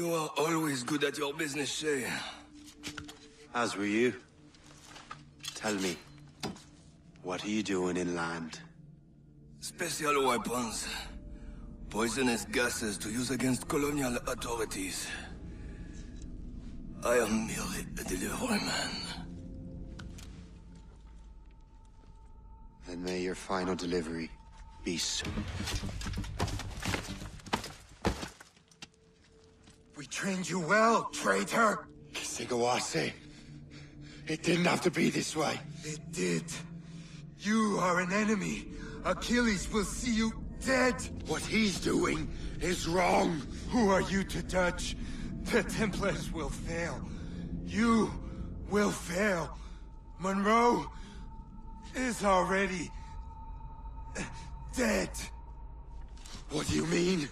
are always good at your business, Shay. As were you. Tell me, what are you doing inland? Special weapons. Poisonous gases to use against colonial authorities. I am merely a delivery man. Then may your final delivery be soon. We trained you well, traitor! Kesegowaase. It didn't have to be this way. It did. You are an enemy. Achilles will see you dead. What he's doing is wrong. Who are you to judge? The Templars will fail. You will fail. Monro is already uh, dead. What do you mean?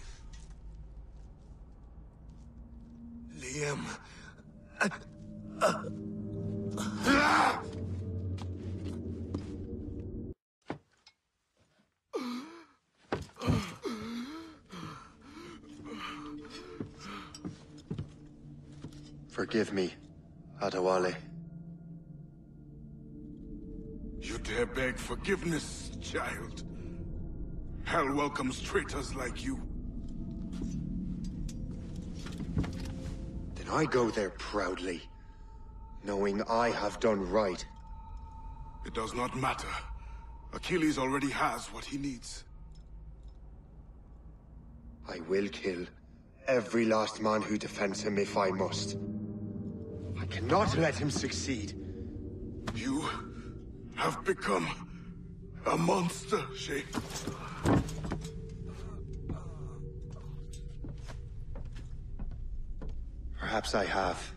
Forgive me, Adewale. You dare beg forgiveness, child? Hell welcomes traitors like you. I go there proudly, knowing I have done right. It does not matter. Achilles already has what he needs. I will kill every last man who defends him if I must. I cannot let him succeed. You have become a monster, Shay. Perhaps I have.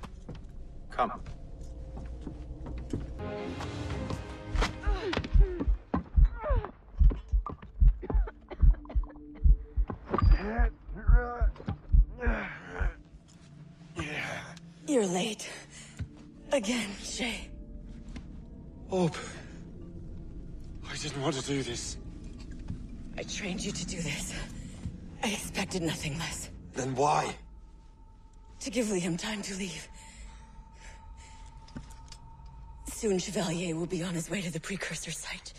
Come. You're late. Again, Shay. Hope. I didn't want to do this. I trained you to do this. I expected nothing less. Then why? To give Liam time to leave. Soon Chevalier will be on his way to the precursor site.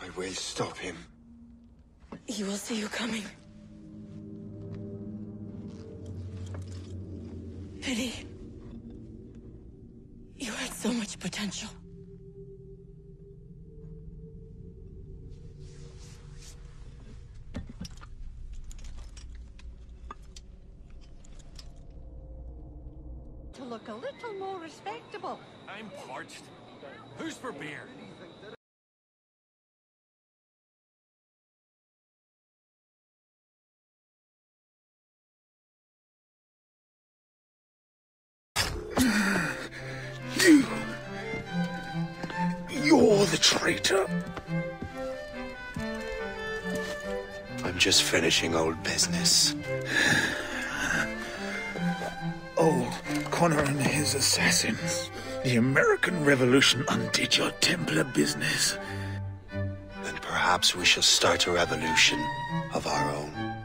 I will stop him. He will see you coming. Pity. You had so much potential. To look a little more respectable. I'm parched. Who's for beer? You... You're the traitor. I'm just finishing old business. Old Connor and his assassins. The American Revolution undid your Templar business. Then perhaps we shall start a revolution of our own.